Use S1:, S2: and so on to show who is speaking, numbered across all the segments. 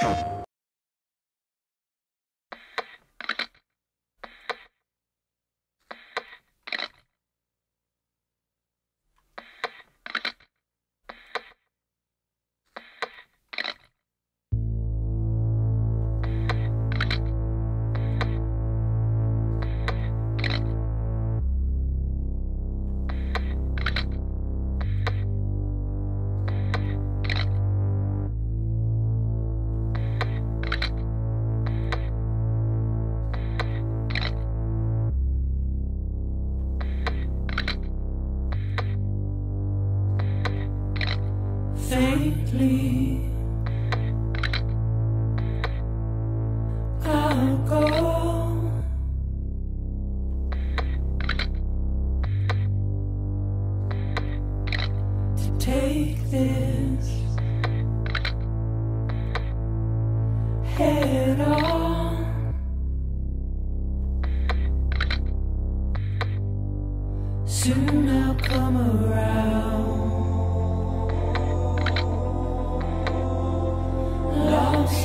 S1: you faintly. I'll go. To take this head on. Soon I'll come around.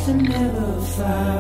S1: And never found.